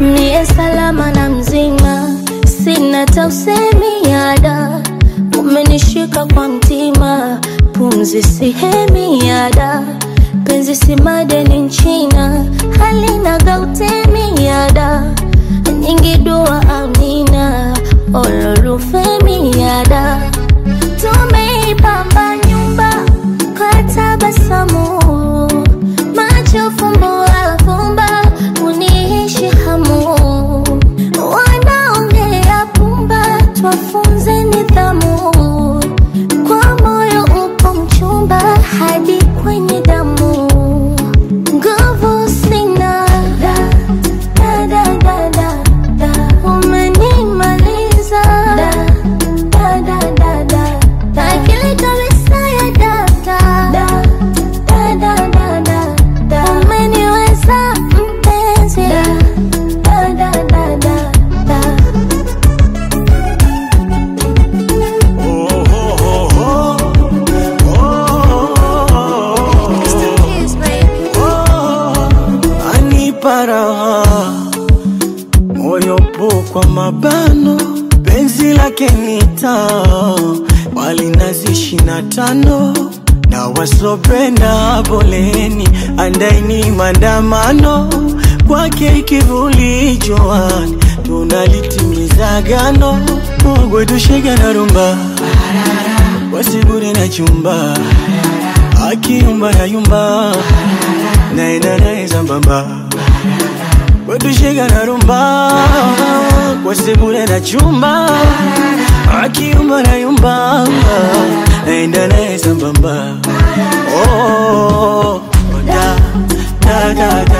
Niye salama na mzima, sina tausemi yada, umenishika kwa mtima, pumzi sihemi yada, penzi si madeni nchina, halina gautemi yada, nyingi dua amina, ololufe miyada tumeipamba nyumba kwa tabasamu, macho fumbo wanaongea pumba, twafunze anipa raha moyo po kwa mabano penzi lake nita walinazi shina tano na wasopenda poleni andaini maandamano kwake ikivuli joani tunalitimiza gano mogwetushega na rumba. Wasigure na chumba. Akiyumba yayumba naenda naye sambamba wetushika na rumba kwa sebule na chumba akiumba na yumba naenda naye sambamba oh, oh, oh, oh, oh, oh, oh, oh,